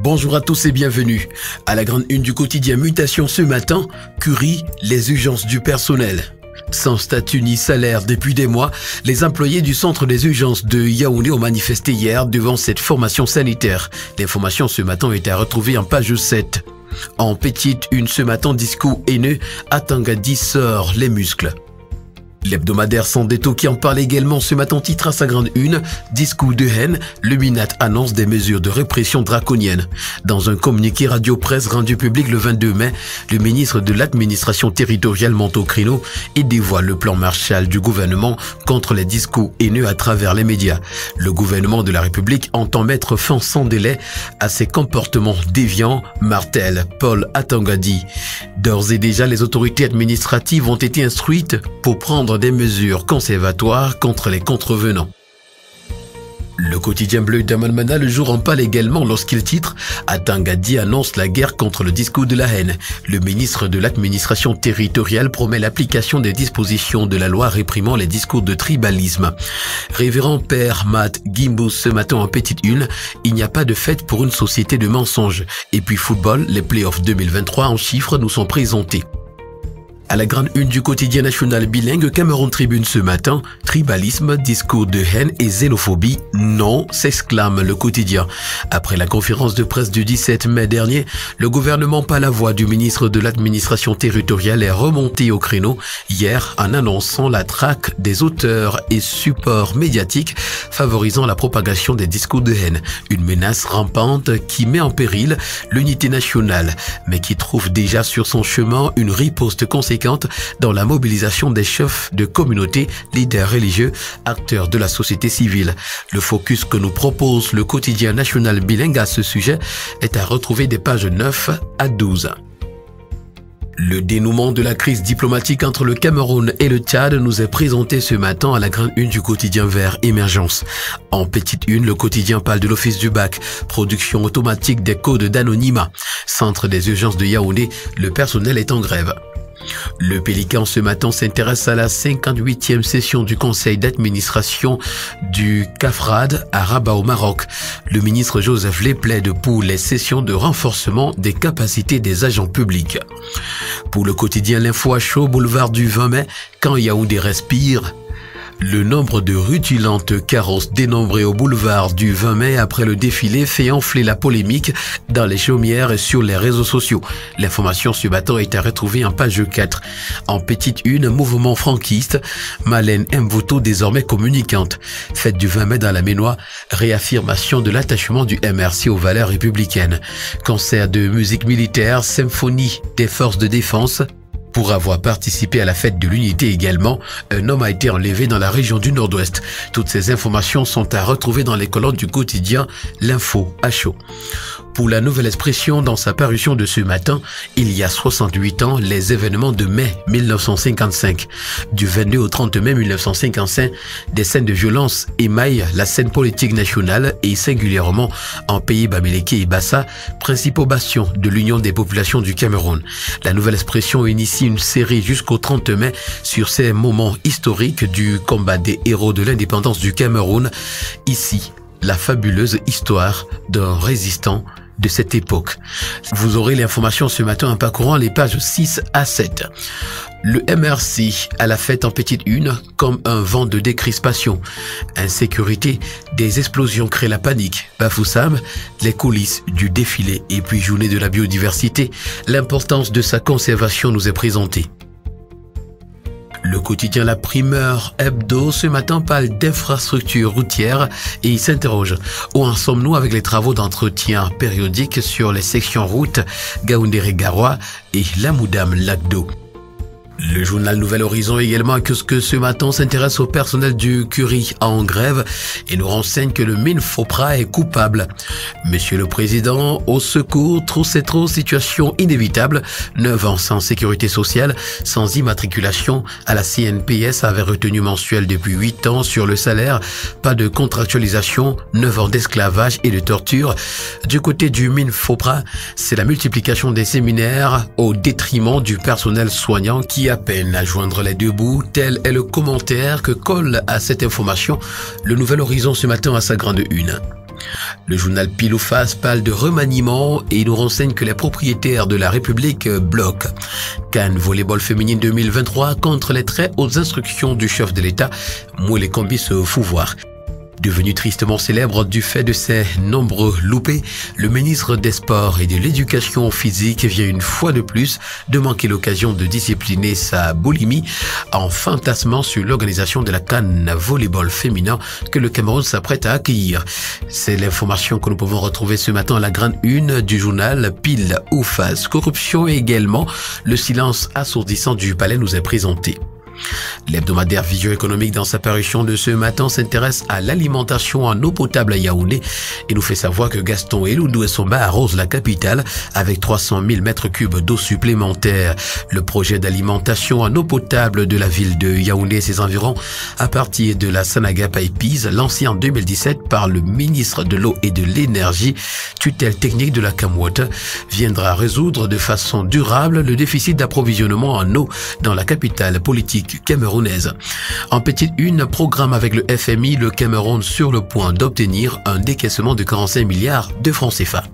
Bonjour à tous et bienvenue. À la grande une du quotidien Mutation ce matin, Curie, les urgences du personnel. Sans statut ni salaire depuis des mois, les employés du centre des urgences de Yaoundé ont manifesté hier devant cette formation sanitaire. L'information ce matin est à retrouver en page 7. En petite une ce matin, discours haineux, Atangadi sort les muscles. L'hebdomadaire Sandetto qui en parle également ce matin titre à sa grande une, discours de haine, le Minat annonce des mesures de répression draconiennes. Dans un communiqué radio-presse rendu public le 22 mai, le ministre de l'administration territoriale monte au créneau et dévoile le plan Marshall du gouvernement contre les discours haineux à travers les médias. Le gouvernement de la République entend mettre fin sans délai à ces comportements déviants, martel Paul Atangadi. D'ores et déjà, les autorités administratives ont été instruites pour prendre des mesures conservatoires contre les contrevenants. Le quotidien bleu d'Amalmana le jour en parle également lorsqu'il titre Atangadi annonce la guerre contre le discours de la haine. Le ministre de l'administration territoriale promet l'application des dispositions de la loi réprimant les discours de tribalisme. Révérend Père Matt Gimbus ce matin en petite une, il n'y a pas de fête pour une société de mensonges. Et puis football, les playoffs 2023 en chiffres nous sont présentés. À la grande une du quotidien national bilingue Cameroun Tribune ce matin, tribalisme, discours de haine et xénophobie, non, s'exclame le quotidien. Après la conférence de presse du 17 mai dernier, le gouvernement par la voix du ministre de l'administration territoriale est remonté au créneau hier en annonçant la traque des auteurs et supports médiatiques favorisant la propagation des discours de haine, une menace rampante qui met en péril l'unité nationale, mais qui trouve déjà sur son chemin une riposte conséquente dans la mobilisation des chefs de communautés, leaders religieux, acteurs de la société civile. Le focus que nous propose le quotidien national bilingue à ce sujet est à retrouver des pages 9 à 12. Le dénouement de la crise diplomatique entre le Cameroun et le Tchad nous est présenté ce matin à la grande une du quotidien vert Émergence. En petite une, le quotidien parle de l'office du bac, production automatique des codes d'anonymat. Centre des urgences de Yaoundé, le personnel est en grève. Le Pélican ce matin s'intéresse à la 58e session du conseil d'administration du CAFRAD à Rabat au Maroc. Le ministre Joseph Lé plaide pour les sessions de renforcement des capacités des agents publics. Pour le quotidien L'Info à chaud, boulevard du 20 mai, quand Yaoundé respire, le nombre de rutilantes carrosses dénombrées au boulevard du 20 mai après le défilé fait enfler la polémique dans les chaumières et sur les réseaux sociaux. L'information ce matin est à retrouver en page 4. En petite une, mouvement franquiste, Malène Mvoto désormais communicante. Fête du 20 mai dans la Ménois, réaffirmation de l'attachement du MRC aux valeurs républicaines. Concert de musique militaire, symphonie des forces de défense, pour avoir participé à la fête de l'unité également, un homme a été enlevé dans la région du Nord-Ouest. Toutes ces informations sont à retrouver dans les colonnes du quotidien L'Info à chaud. Pour la nouvelle expression dans sa parution de ce matin, il y a 68 ans, les événements de mai 1955. Du 22 au 30 mai 1955, des scènes de violence émaillent la scène politique nationale et singulièrement en pays Bamileke et Bassa, principaux bastions de l'Union des populations du Cameroun. La nouvelle expression initie une série jusqu'au 30 mai sur ces moments historiques du combat des héros de l'indépendance du Cameroun. Ici, la fabuleuse histoire d'un résistant de cette époque. Vous aurez l'information ce matin en parcourant les pages 6 à 7. Le MRC a la fête en petite une comme un vent de décrispation. Insécurité, des explosions créent la panique. Bafoussam, les coulisses du défilé et puis journée de la biodiversité, l'importance de sa conservation nous est présentée. Le quotidien La Primeur Hebdo ce matin parle d'infrastructures routières et il s'interroge où en sommes-nous avec les travaux d'entretien périodiques sur les sections routes Gaoundéré-Garoua et Lamoudam-Lagdo. Le journal Nouvel Horizon également que ce que ce matin s'intéresse au personnel du Curie en grève et nous renseigne que le mine Fopra est coupable. Monsieur le Président, au secours, trop c'est trop, situation inévitable. 9 ans sans sécurité sociale, sans immatriculation à la CNPS avait retenu mensuel depuis 8 ans sur le salaire, pas de contractualisation, 9 ans d'esclavage et de torture. Du côté du mine Fopra, c'est la multiplication des séminaires au détriment du personnel soignant qui à peine à joindre les deux bouts, tel est le commentaire que colle à cette information le Nouvel Horizon ce matin à sa grande une. Le journal Pile ou Face parle de remaniement et nous renseigne que les propriétaires de la République bloquent. Cannes Volleyball féminine 2023 contre les très hautes instructions du chef de l'État, les Combi se fout voir. Devenu tristement célèbre du fait de ses nombreux loupés, le ministre des Sports et de l'Éducation physique vient une fois de plus de manquer l'occasion de discipliner sa boulimie en fantasmant sur l'organisation de la Cannes volleyball féminin que le Cameroun s'apprête à accueillir. C'est l'information que nous pouvons retrouver ce matin à la grande une du journal Pile ou Face. Corruption et également le silence assourdissant du palais nous est présenté. L'hebdomadaire Vision économique dans sa parution de ce matin s'intéresse à l'alimentation en eau potable à Yaoundé et nous fait savoir que Gaston Eloundou et Somba arrosent la capitale avec 300 000 mètres cubes d'eau supplémentaire. Le projet d'alimentation en eau potable de la ville de Yaoundé et ses environs à partir de la Sanaga Paipise, lancé en 2017 par le ministre de l'eau et de l'énergie, tutelle technique de la Camouette, viendra résoudre de façon durable le déficit d'approvisionnement en eau dans la capitale politique camerounaise. En petite une, programme avec le FMI, le Cameroun sur le point d'obtenir un décaissement de 45 milliards de francs CFA.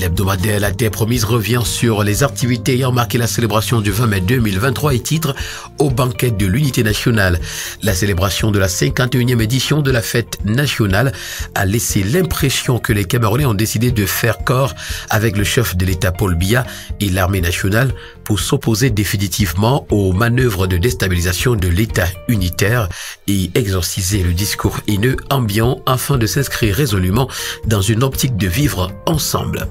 L'hebdomadaire La Terre Promise revient sur les activités ayant marqué la célébration du 20 mai 2023 et titre Au banquet de l'unité nationale. La célébration de la 51e édition de la fête nationale a laissé l'impression que les Camerounais ont décidé de faire corps avec le chef de l'État Paul Biya et l'armée nationale pour s'opposer définitivement aux manœuvres de déstabilisation de l'État unitaire et exorciser le discours haineux ambiant afin de s'inscrire résolument dans une optique de vivre ensemble.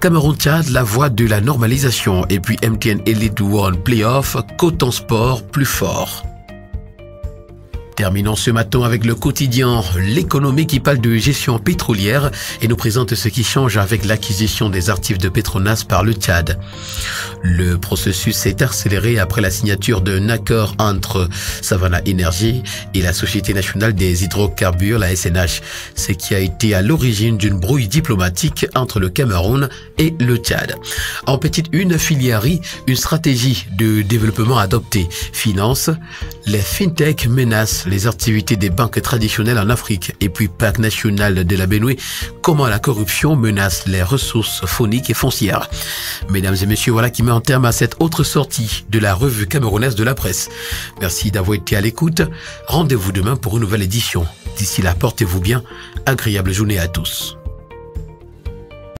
Cameroun-Tchad, la voie de la normalisation et puis MTN Elite One Playoff, Coton Sport plus fort. Terminons ce matin avec le quotidien L'économie qui parle de gestion pétrolière et nous présente ce qui change avec l'acquisition des actifs de Petronas par le Tchad. Le processus s'est accéléré après la signature d'un accord entre Savannah Energy et la Société nationale des hydrocarbures, la SNH, ce qui a été à l'origine d'une brouille diplomatique entre le Cameroun et le Tchad. En petite une, filiari, une stratégie de développement adoptée. Finance, les fintech menacent les activités des banques traditionnelles en Afrique et puis Parc national de la Benoué, comment la corruption menace les ressources phoniques et foncières. Mesdames et messieurs, voilà qui met en terme à cette autre sortie de la revue camerounaise de la presse. Merci d'avoir été à l'écoute. Rendez-vous demain pour une nouvelle édition. D'ici là, portez-vous bien. Agréable journée à tous.